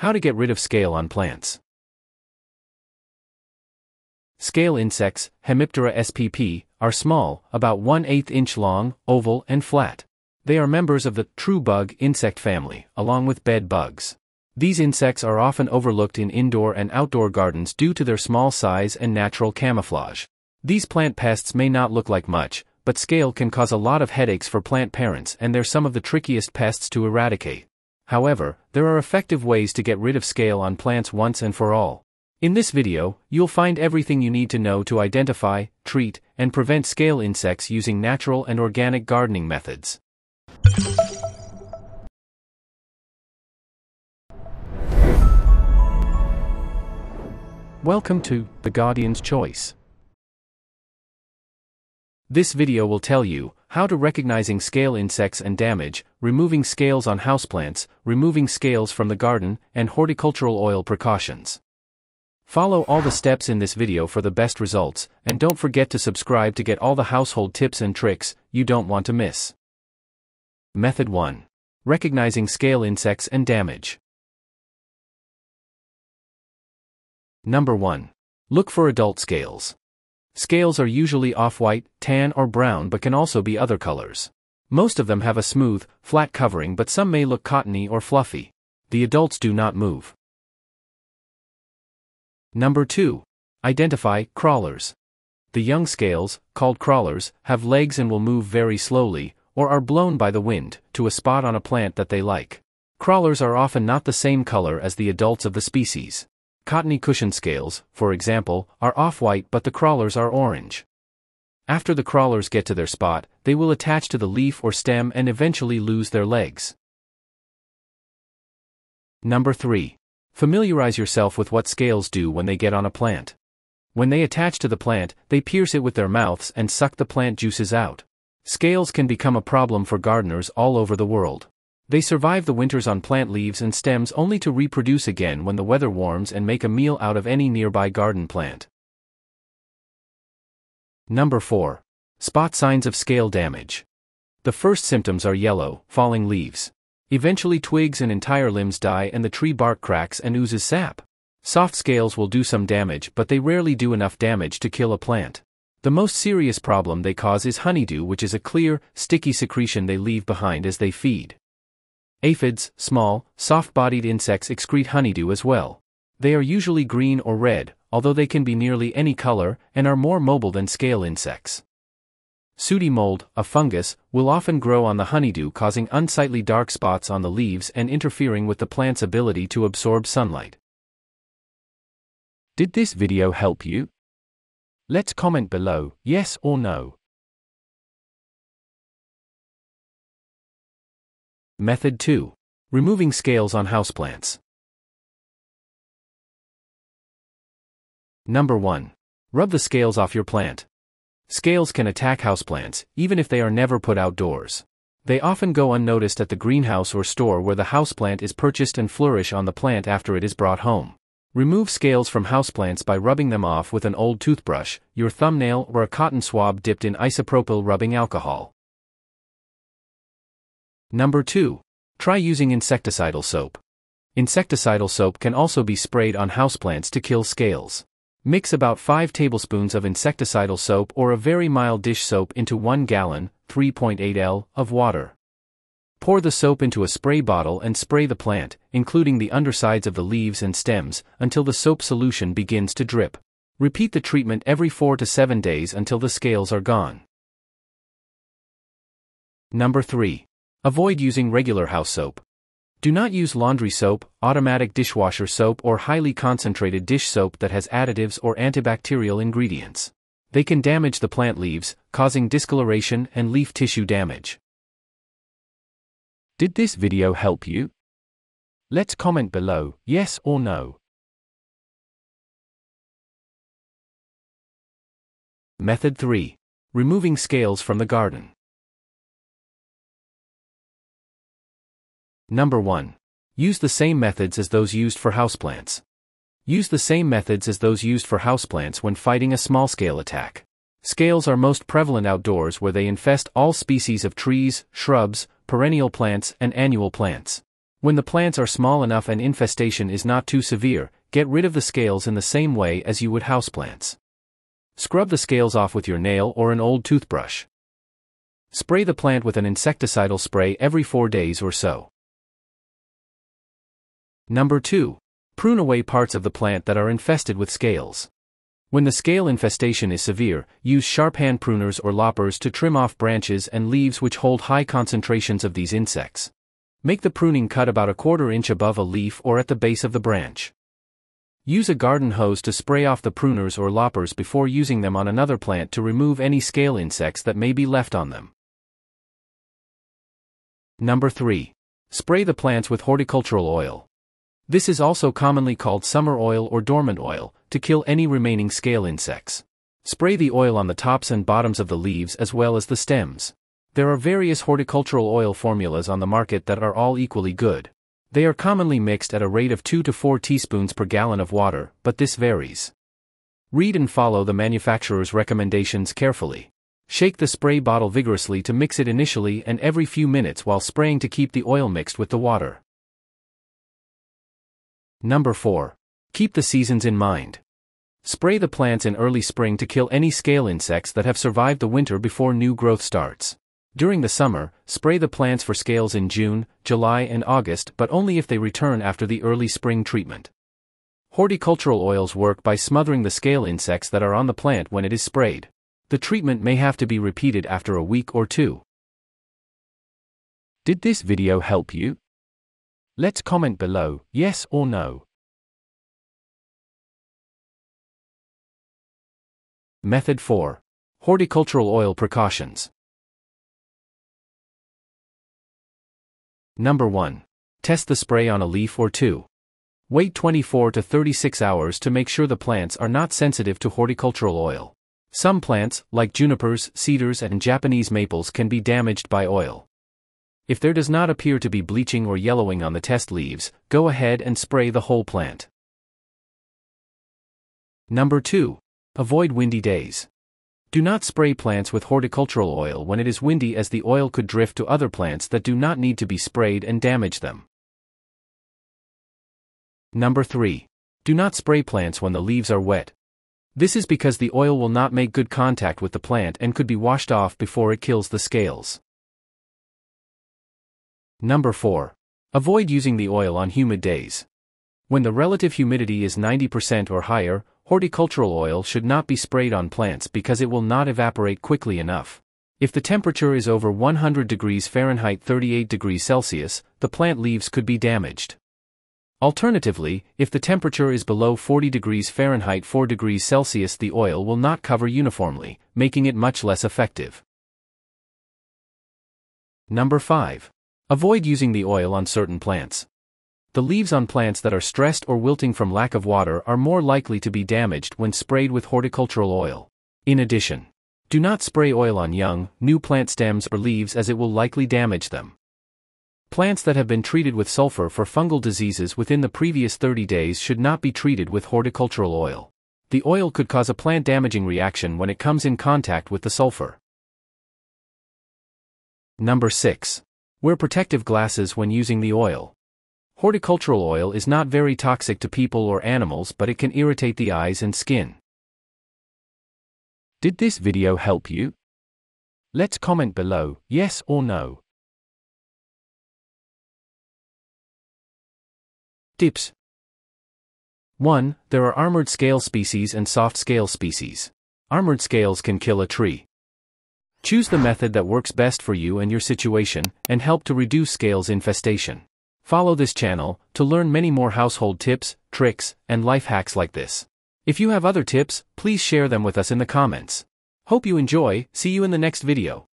How to get rid of scale on plants. Scale insects, Hemiptera spp, are small, about 1 8 inch long, oval, and flat. They are members of the true bug insect family, along with bed bugs. These insects are often overlooked in indoor and outdoor gardens due to their small size and natural camouflage. These plant pests may not look like much, but scale can cause a lot of headaches for plant parents and they're some of the trickiest pests to eradicate. However, there are effective ways to get rid of scale on plants once and for all. In this video, you'll find everything you need to know to identify, treat, and prevent scale insects using natural and organic gardening methods. Welcome to The Guardian's Choice. This video will tell you how to recognizing scale insects and damage, removing scales on houseplants, removing scales from the garden, and horticultural oil precautions. Follow all the steps in this video for the best results, and don't forget to subscribe to get all the household tips and tricks you don't want to miss. Method 1. Recognizing scale insects and damage. Number 1. Look for adult scales. Scales are usually off-white, tan or brown but can also be other colors. Most of them have a smooth, flat covering but some may look cottony or fluffy. The adults do not move. Number 2. Identify crawlers. The young scales, called crawlers, have legs and will move very slowly, or are blown by the wind, to a spot on a plant that they like. Crawlers are often not the same color as the adults of the species. Cottony cushion scales, for example, are off-white but the crawlers are orange. After the crawlers get to their spot, they will attach to the leaf or stem and eventually lose their legs. Number 3. Familiarize yourself with what scales do when they get on a plant. When they attach to the plant, they pierce it with their mouths and suck the plant juices out. Scales can become a problem for gardeners all over the world. They survive the winters on plant leaves and stems only to reproduce again when the weather warms and make a meal out of any nearby garden plant. Number 4. Spot signs of scale damage. The first symptoms are yellow, falling leaves. Eventually twigs and entire limbs die and the tree bark cracks and oozes sap. Soft scales will do some damage but they rarely do enough damage to kill a plant. The most serious problem they cause is honeydew which is a clear, sticky secretion they leave behind as they feed. Aphids, small, soft-bodied insects excrete honeydew as well. They are usually green or red, although they can be nearly any color, and are more mobile than scale insects. Sooty mold, a fungus, will often grow on the honeydew causing unsightly dark spots on the leaves and interfering with the plant's ability to absorb sunlight. Did this video help you? Let's comment below, yes or no. Method 2. Removing scales on houseplants. Number 1. Rub the scales off your plant. Scales can attack houseplants, even if they are never put outdoors. They often go unnoticed at the greenhouse or store where the houseplant is purchased and flourish on the plant after it is brought home. Remove scales from houseplants by rubbing them off with an old toothbrush, your thumbnail, or a cotton swab dipped in isopropyl rubbing alcohol. Number 2. Try using insecticidal soap. Insecticidal soap can also be sprayed on houseplants to kill scales. Mix about 5 tablespoons of insecticidal soap or a very mild dish soap into 1 gallon, 3.8 L, of water. Pour the soap into a spray bottle and spray the plant, including the undersides of the leaves and stems, until the soap solution begins to drip. Repeat the treatment every 4 to 7 days until the scales are gone. Number 3. Avoid using regular house soap. Do not use laundry soap, automatic dishwasher soap, or highly concentrated dish soap that has additives or antibacterial ingredients. They can damage the plant leaves, causing discoloration and leaf tissue damage. Did this video help you? Let's comment below, yes or no. Method 3. Removing scales from the garden. Number 1. Use the same methods as those used for houseplants. Use the same methods as those used for houseplants when fighting a small-scale attack. Scales are most prevalent outdoors where they infest all species of trees, shrubs, perennial plants, and annual plants. When the plants are small enough and infestation is not too severe, get rid of the scales in the same way as you would houseplants. Scrub the scales off with your nail or an old toothbrush. Spray the plant with an insecticidal spray every 4 days or so. Number 2. Prune away parts of the plant that are infested with scales. When the scale infestation is severe, use sharp hand pruners or loppers to trim off branches and leaves which hold high concentrations of these insects. Make the pruning cut about a quarter inch above a leaf or at the base of the branch. Use a garden hose to spray off the pruners or loppers before using them on another plant to remove any scale insects that may be left on them. Number 3. Spray the plants with horticultural oil. This is also commonly called summer oil or dormant oil, to kill any remaining scale insects. Spray the oil on the tops and bottoms of the leaves as well as the stems. There are various horticultural oil formulas on the market that are all equally good. They are commonly mixed at a rate of 2 to 4 teaspoons per gallon of water, but this varies. Read and follow the manufacturer's recommendations carefully. Shake the spray bottle vigorously to mix it initially and every few minutes while spraying to keep the oil mixed with the water. Number 4. Keep the seasons in mind. Spray the plants in early spring to kill any scale insects that have survived the winter before new growth starts. During the summer, spray the plants for scales in June, July, and August, but only if they return after the early spring treatment. Horticultural oils work by smothering the scale insects that are on the plant when it is sprayed. The treatment may have to be repeated after a week or two. Did this video help you? Let's comment below, yes or no. Method 4. Horticultural oil precautions. Number 1. Test the spray on a leaf or two. Wait 24 to 36 hours to make sure the plants are not sensitive to horticultural oil. Some plants, like junipers, cedars, and Japanese maples, can be damaged by oil. If there does not appear to be bleaching or yellowing on the test leaves, go ahead and spray the whole plant. Number 2. Avoid windy days. Do not spray plants with horticultural oil when it is windy as the oil could drift to other plants that do not need to be sprayed and damage them. Number 3. Do not spray plants when the leaves are wet. This is because the oil will not make good contact with the plant and could be washed off before it kills the scales. Number 4. Avoid using the oil on humid days. When the relative humidity is 90% or higher, horticultural oil should not be sprayed on plants because it will not evaporate quickly enough. If the temperature is over 100 degrees Fahrenheit 38 degrees Celsius, the plant leaves could be damaged. Alternatively, if the temperature is below 40 degrees Fahrenheit 4 degrees Celsius the oil will not cover uniformly, making it much less effective. Number 5. Avoid using the oil on certain plants. The leaves on plants that are stressed or wilting from lack of water are more likely to be damaged when sprayed with horticultural oil. In addition, do not spray oil on young, new plant stems or leaves as it will likely damage them. Plants that have been treated with sulfur for fungal diseases within the previous 30 days should not be treated with horticultural oil. The oil could cause a plant damaging reaction when it comes in contact with the sulfur. Number 6. Wear protective glasses when using the oil. Horticultural oil is not very toxic to people or animals but it can irritate the eyes and skin. Did this video help you? Let's comment below, yes or no. Tips 1. There are armored scale species and soft scale species. Armored scales can kill a tree. Choose the method that works best for you and your situation, and help to reduce scales infestation. Follow this channel to learn many more household tips, tricks, and life hacks like this. If you have other tips, please share them with us in the comments. Hope you enjoy, see you in the next video.